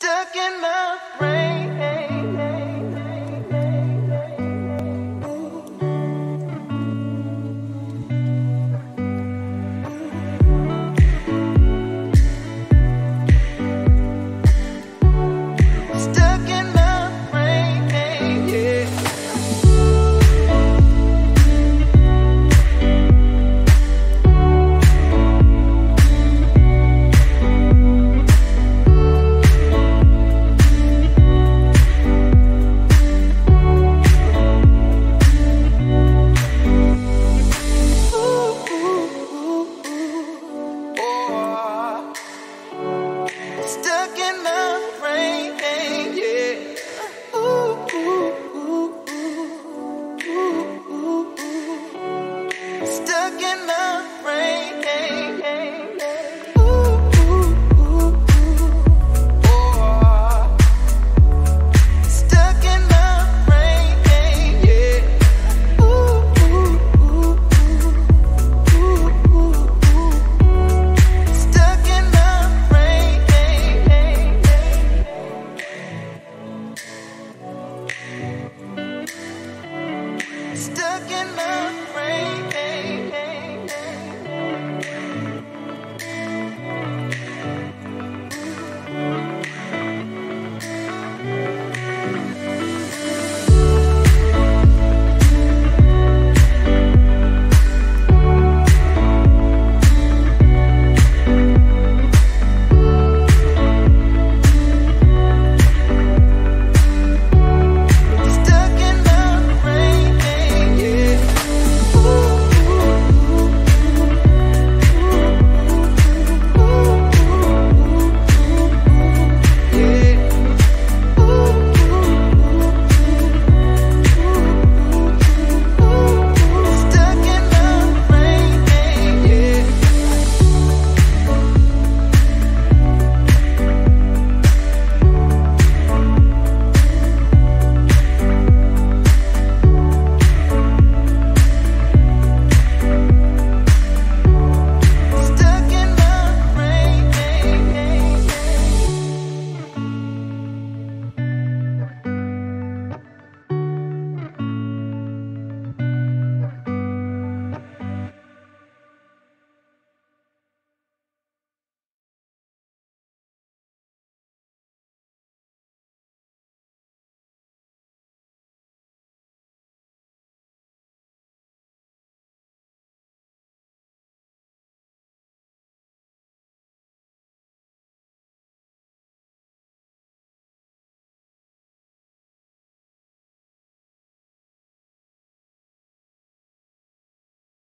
Stuck in my brain. stuck in the rain.